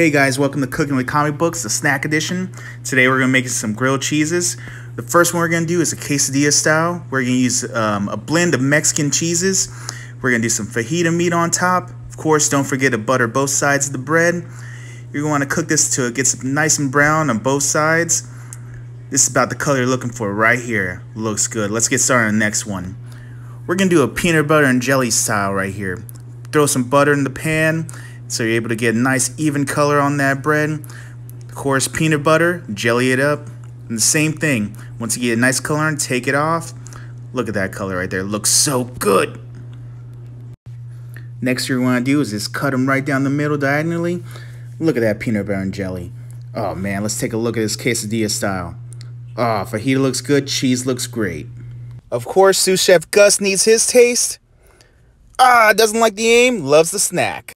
Hey guys, welcome to Cooking with Comic Books, the snack edition. Today we're gonna make some grilled cheeses. The first one we're gonna do is a quesadilla style. We're gonna use um, a blend of Mexican cheeses. We're gonna do some fajita meat on top. Of course, don't forget to butter both sides of the bread. You're gonna wanna cook this till it gets nice and brown on both sides. This is about the color you're looking for right here. Looks good. Let's get started on the next one. We're gonna do a peanut butter and jelly style right here. Throw some butter in the pan so you're able to get a nice even color on that bread. Of course, peanut butter, jelly it up. And the same thing, once you get a nice color and take it off, look at that color right there. It looks so good. Next you're going to do is just cut them right down the middle diagonally. Look at that peanut butter and jelly. Oh man, let's take a look at this quesadilla style. Oh, fajita looks good, cheese looks great. Of course, sous chef Gus needs his taste. Ah, doesn't like the aim, loves the snack.